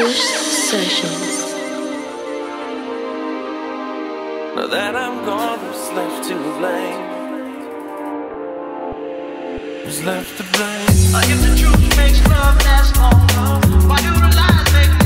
Kush Sessions. Now that I'm gone, who's left to blame? Who's left to blame? If the truth makes love last longer, why do the lies make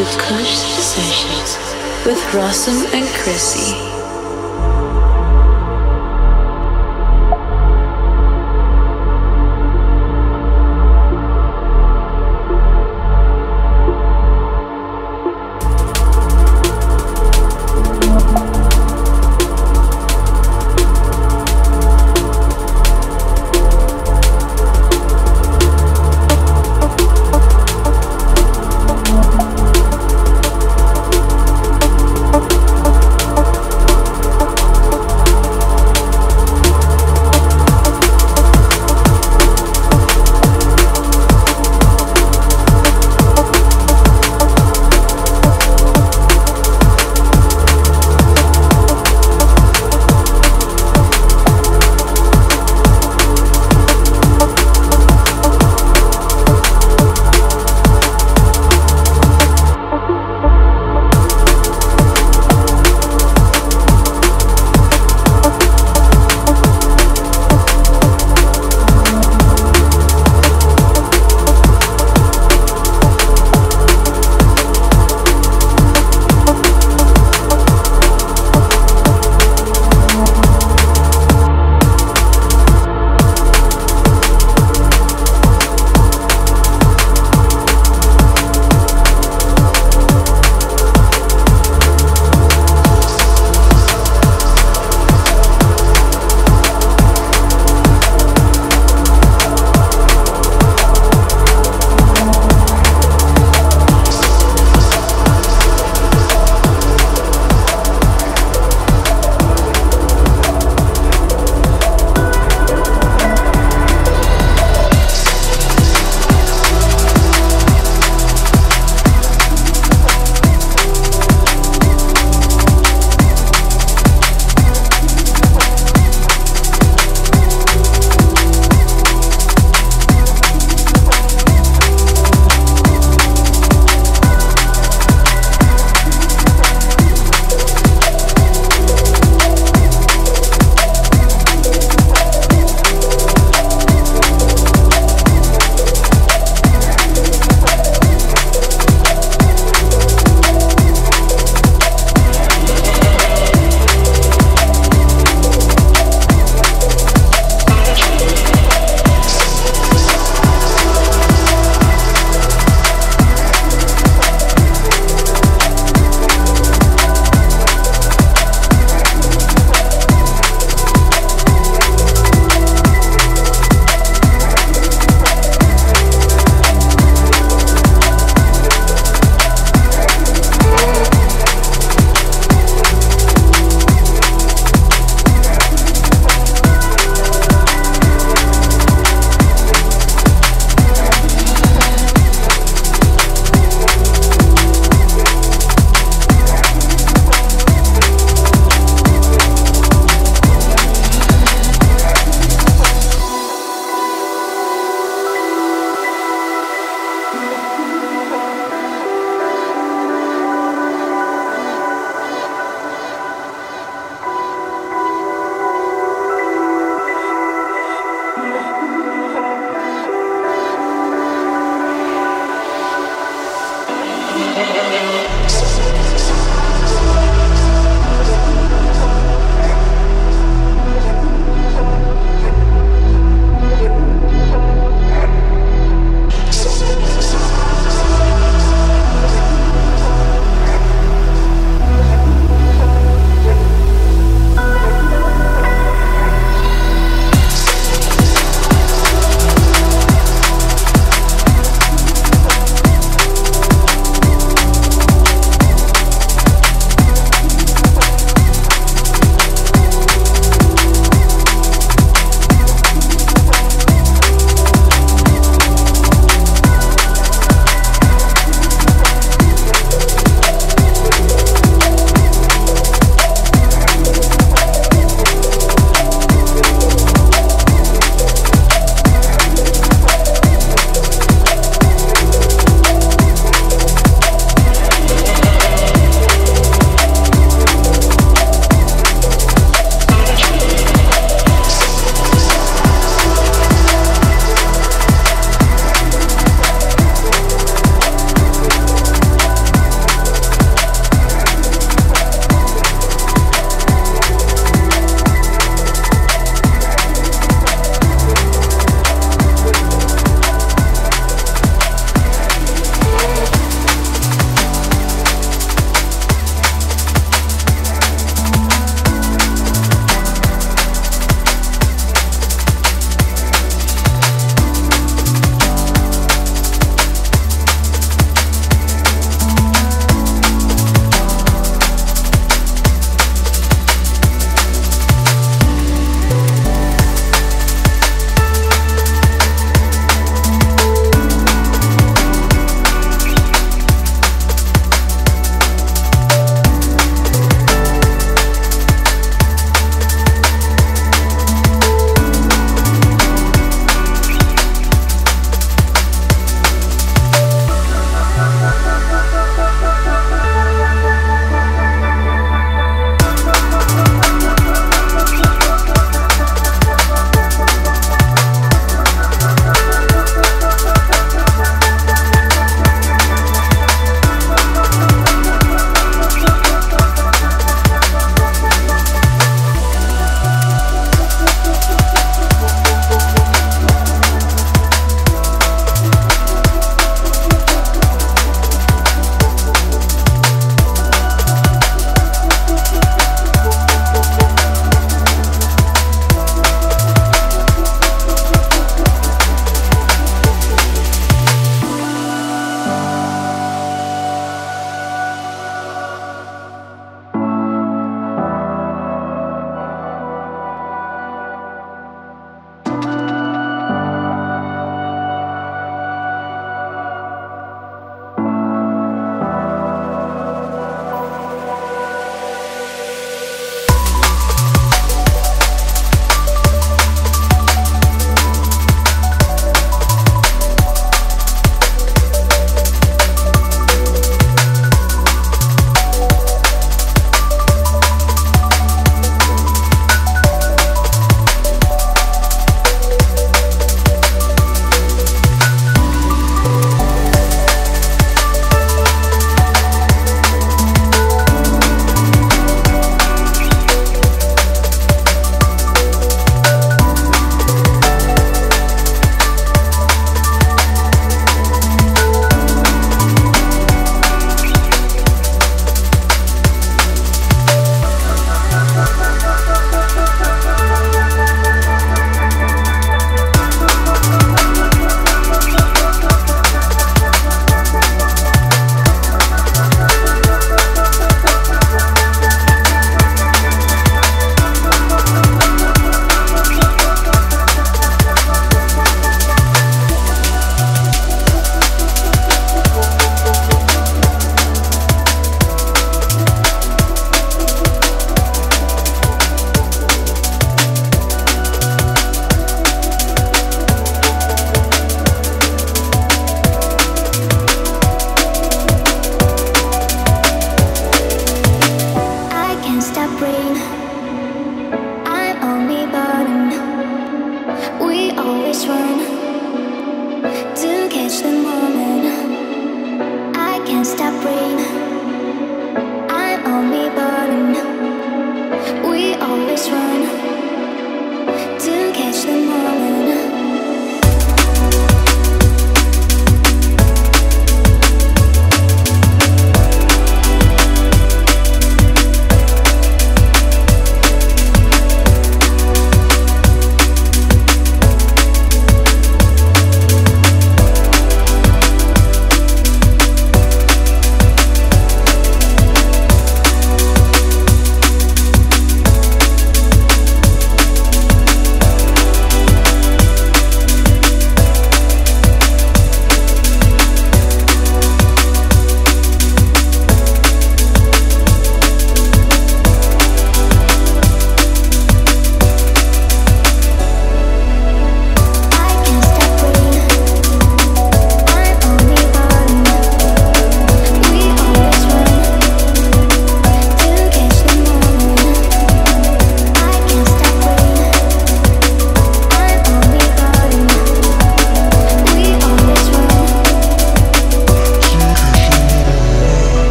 to Kush Sessions with Rossum and Chrissy.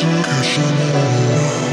so know.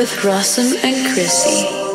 With Rossum and Chrissy.